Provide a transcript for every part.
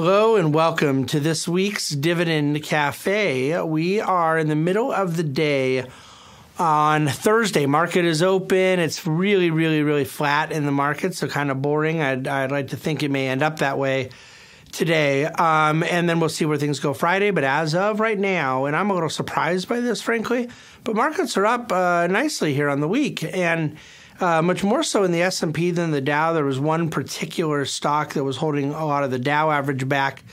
Hello and welcome to this week's Dividend Cafe. We are in the middle of the day on Thursday. Market is open. It's really, really, really flat in the market, so kind of boring. I'd, I'd like to think it may end up that way today. Um, and then we'll see where things go Friday. But as of right now, and I'm a little surprised by this, frankly, but markets are up uh, nicely here on the week. And uh, much more so in the S&P than the Dow. There was one particular stock that was holding a lot of the Dow average back.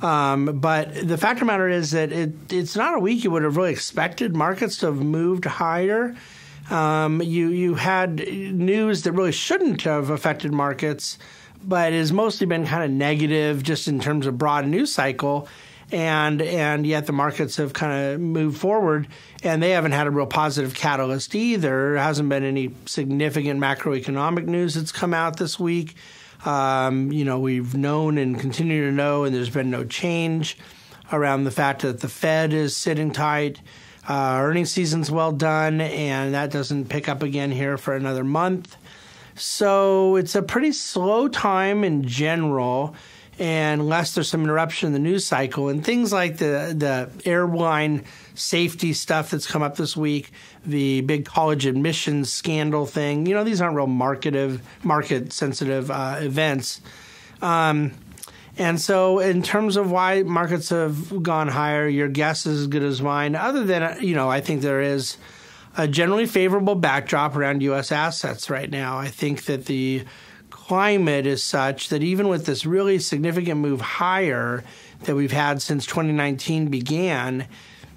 Um, but the fact of the matter is that it, it's not a week you would have really expected markets to have moved higher. Um, you you had news that really shouldn't have affected markets, but has mostly been kind of negative just in terms of broad news cycle and and yet the markets have kind of moved forward and they haven't had a real positive catalyst either. There hasn't been any significant macroeconomic news that's come out this week. Um, you know, we've known and continue to know, and there's been no change around the fact that the Fed is sitting tight. Uh, earnings season's well done, and that doesn't pick up again here for another month. So it's a pretty slow time in general and unless there's some interruption in the news cycle and things like the the airline safety stuff that's come up this week, the big college admissions scandal thing. You know, these aren't real market market sensitive uh, events. Um, and so, in terms of why markets have gone higher, your guess is as good as mine. Other than, you know, I think there is a generally favorable backdrop around U.S. assets right now. I think that the climate is such that even with this really significant move higher that we've had since 2019 began,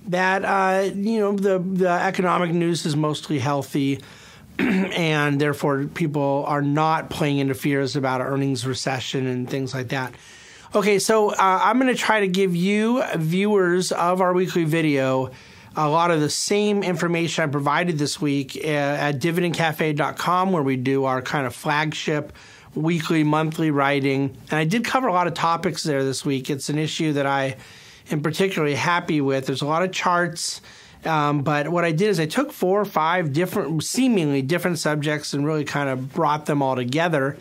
that uh, you know the the economic news is mostly healthy. and therefore, people are not playing into fears about earnings recession and things like that. Okay, so uh, I'm going to try to give you, viewers of our weekly video, a lot of the same information I provided this week uh, at dividendcafe.com, where we do our kind of flagship weekly, monthly writing. And I did cover a lot of topics there this week. It's an issue that I am particularly happy with. There's a lot of charts. Um, but what I did is I took four or five different, seemingly different subjects and really kind of brought them all together.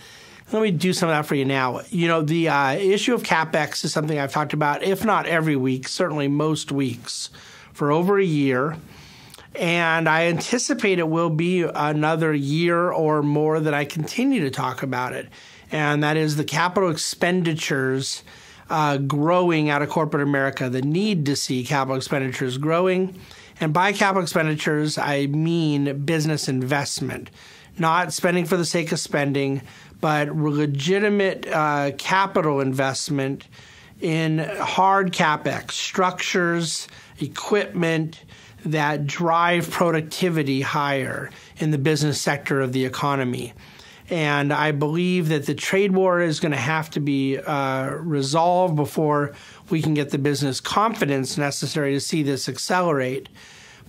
Let me do some of that for you now. You know, the uh, issue of capex is something I've talked about, if not every week, certainly most weeks, for over a year. And I anticipate it will be another year or more that I continue to talk about it. And that is the capital expenditures uh, growing out of corporate America, the need to see capital expenditures growing. And by capital expenditures, I mean business investment, not spending for the sake of spending, but legitimate uh, capital investment in hard capex, structures, equipment, that drive productivity higher in the business sector of the economy. And I believe that the trade war is going to have to be uh, resolved before we can get the business confidence necessary to see this accelerate.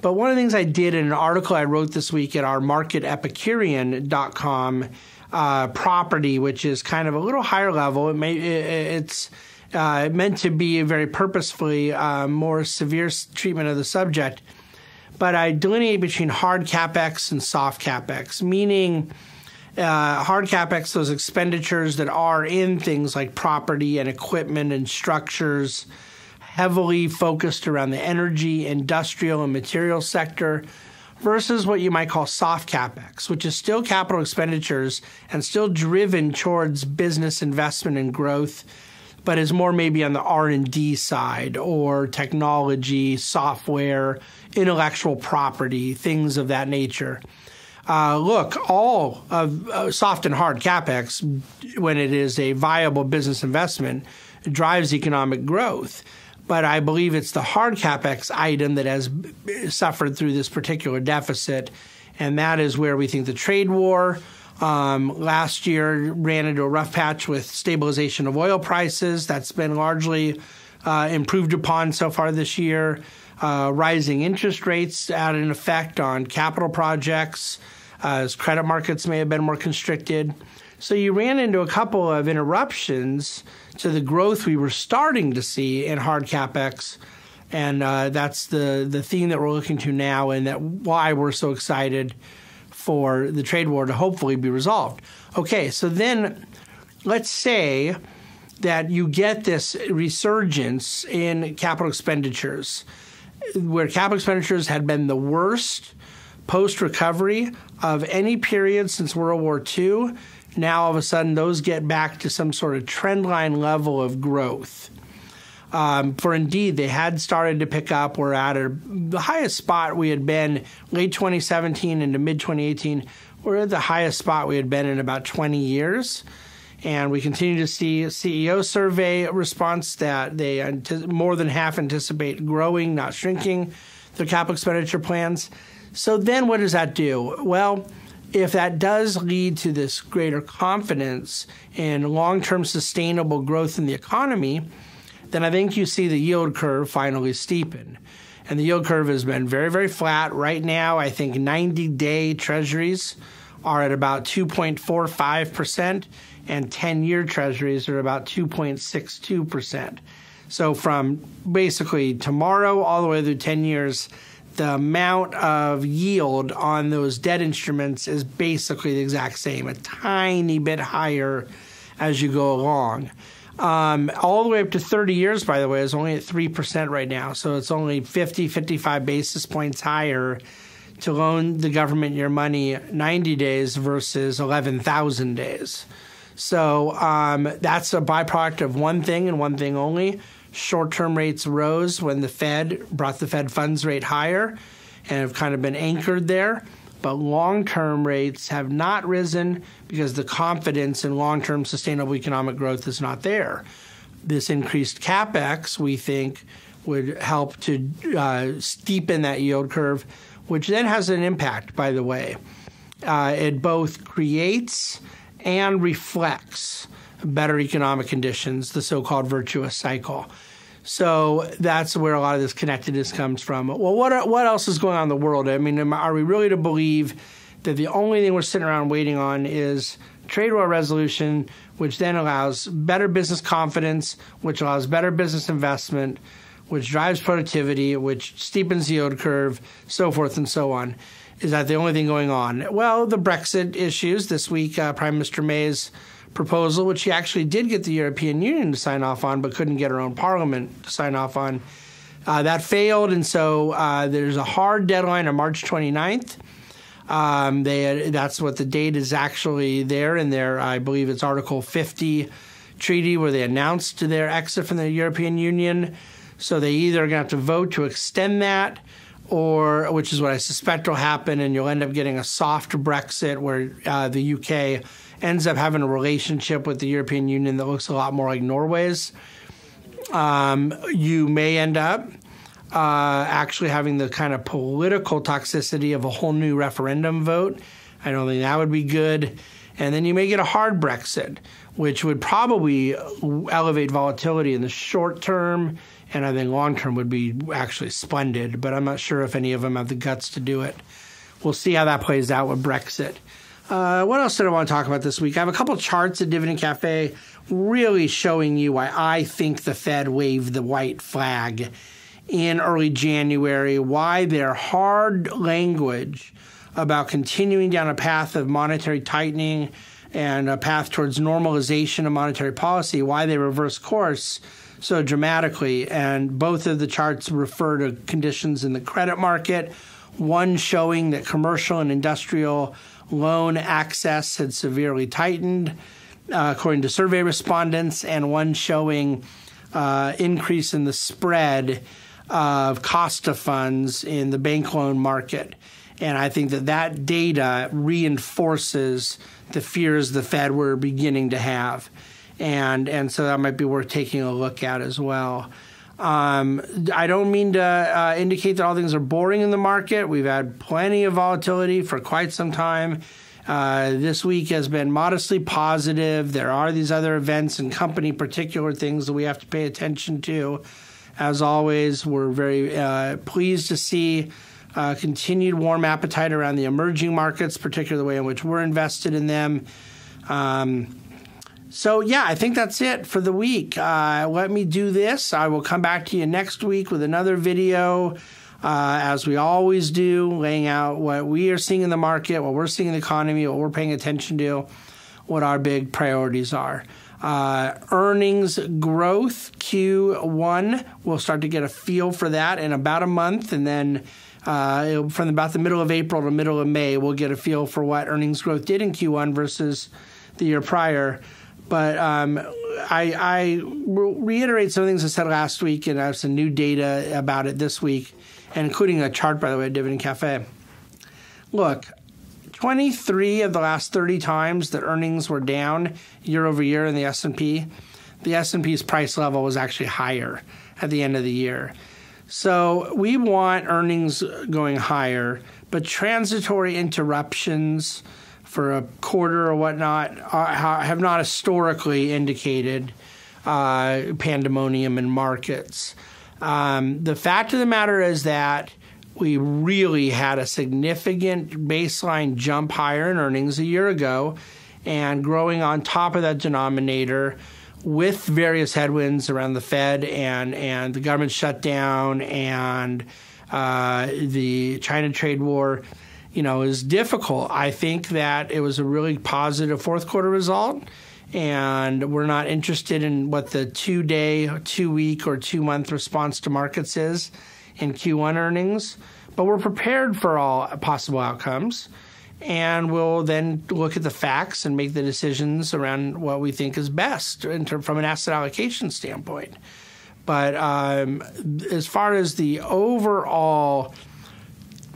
But one of the things I did in an article I wrote this week at our marketepicurean.com uh, property, which is kind of a little higher level, it may, it's uh, meant to be a very purposefully uh, more severe treatment of the subject but I delineate between hard capex and soft capex, meaning uh, hard capex, those expenditures that are in things like property and equipment and structures, heavily focused around the energy, industrial, and material sector, versus what you might call soft capex, which is still capital expenditures and still driven towards business investment and growth but is more maybe on the R&D side or technology, software, intellectual property, things of that nature. Uh, look, all of uh, soft and hard capex, when it is a viable business investment, drives economic growth. But I believe it's the hard capex item that has suffered through this particular deficit, and that is where we think the trade war, um, last year ran into a rough patch with stabilization of oil prices. That's been largely uh, improved upon so far this year. Uh, rising interest rates had an effect on capital projects uh, as credit markets may have been more constricted. So you ran into a couple of interruptions to the growth we were starting to see in hard capex. And uh, that's the, the theme that we're looking to now, and that why we're so excited for the trade war to hopefully be resolved. Okay, so then let's say that you get this resurgence in capital expenditures, where capital expenditures had been the worst post recovery of any period since World War II. Now, all of a sudden, those get back to some sort of trend line level of growth. Um, for indeed, they had started to pick up. We're at a, the highest spot we had been late 2017 into mid 2018. We're at the highest spot we had been in about 20 years. And we continue to see CEO survey response that they more than half anticipate growing, not shrinking, their capital expenditure plans. So then what does that do? Well, if that does lead to this greater confidence in long term sustainable growth in the economy, then I think you see the yield curve finally steepen. And the yield curve has been very, very flat. Right now, I think 90 day treasuries are at about 2.45%, and 10 year treasuries are about 2.62%. So, from basically tomorrow all the way through 10 years, the amount of yield on those debt instruments is basically the exact same, a tiny bit higher as you go along. Um, all the way up to 30 years, by the way, is only at 3% right now. So it's only 50, 55 basis points higher to loan the government your money 90 days versus 11,000 days. So um, that's a byproduct of one thing and one thing only short term rates rose when the Fed brought the Fed funds rate higher and have kind of been anchored there. But long term rates have not risen because the confidence in long term sustainable economic growth is not there. This increased capex, we think, would help to uh, steepen that yield curve, which then has an impact, by the way. Uh, it both creates and reflects better economic conditions, the so called virtuous cycle. So that's where a lot of this connectedness comes from. Well, what what else is going on in the world? I mean, are we really to believe that the only thing we're sitting around waiting on is trade war resolution, which then allows better business confidence, which allows better business investment, which drives productivity, which steepens the yield curve, so forth and so on? Is that the only thing going on? Well, the Brexit issues this week, uh, Prime Minister May's proposal, which she actually did get the European Union to sign off on, but couldn't get her own parliament to sign off on. Uh, that failed, and so uh, there's a hard deadline of March 29th. Um, they that's what the date is actually there in their, I believe it's Article 50 treaty, where they announced their exit from the European Union. So they either are going to have to vote to extend that, or which is what I suspect will happen, and you'll end up getting a soft Brexit where uh, the UK ends up having a relationship with the European Union that looks a lot more like Norway's. Um, you may end up uh, actually having the kind of political toxicity of a whole new referendum vote. I don't think that would be good. And then you may get a hard Brexit, which would probably elevate volatility in the short term. And I think long term would be actually splendid, but I'm not sure if any of them have the guts to do it. We'll see how that plays out with Brexit. Uh, what else did I want to talk about this week? I have a couple charts at Dividend Cafe really showing you why I think the Fed waved the white flag in early January, why their hard language about continuing down a path of monetary tightening and a path towards normalization of monetary policy, why they reverse course so dramatically. And both of the charts refer to conditions in the credit market, one showing that commercial and industrial loan access had severely tightened, uh, according to survey respondents, and one showing uh, increase in the spread of cost of funds in the bank loan market. And I think that that data reinforces the fears the Fed were beginning to have. And, and so that might be worth taking a look at as well. Um, I don't mean to uh, indicate that all things are boring in the market. We've had plenty of volatility for quite some time. Uh, this week has been modestly positive. There are these other events and company particular things that we have to pay attention to. As always, we're very uh, pleased to see uh, continued warm appetite around the emerging markets, particularly the way in which we're invested in them. Um, so, yeah, I think that's it for the week. Uh, let me do this. I will come back to you next week with another video, uh, as we always do, laying out what we are seeing in the market, what we're seeing in the economy, what we're paying attention to, what our big priorities are. Uh, earnings growth Q1, we'll start to get a feel for that in about a month, and then uh, from about the middle of April to middle of May, we'll get a feel for what earnings growth did in Q1 versus the year prior. But um, I, I reiterate some things I said last week, and I have some new data about it this week, and including a chart, by the way, at Dividend Cafe. Look, 23 of the last 30 times that earnings were down year over year in the S&P, the S&P's price level was actually higher at the end of the year. So we want earnings going higher, but transitory interruptions for a quarter or whatnot have not historically indicated uh, pandemonium in markets. Um, the fact of the matter is that we really had a significant baseline jump higher in earnings a year ago, and growing on top of that denominator with various headwinds around the Fed and and the government shutdown and uh, the China trade war, you know, is difficult. I think that it was a really positive fourth quarter result. And we're not interested in what the two day, two week, or two month response to markets is in Q1 earnings, but we're prepared for all possible outcomes. And we'll then look at the facts and make the decisions around what we think is best term, from an asset allocation standpoint. But um, as far as the overall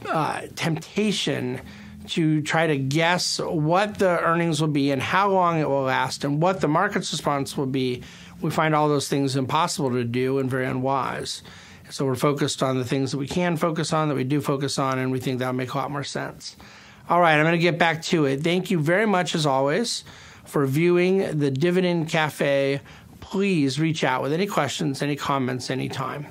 uh, temptation to try to guess what the earnings will be and how long it will last and what the market's response will be, we find all those things impossible to do and very unwise. So we're focused on the things that we can focus on, that we do focus on, and we think that'll make a lot more sense. All right, I'm going to get back to it. Thank you very much, as always, for viewing the Dividend Cafe. Please reach out with any questions, any comments, anytime.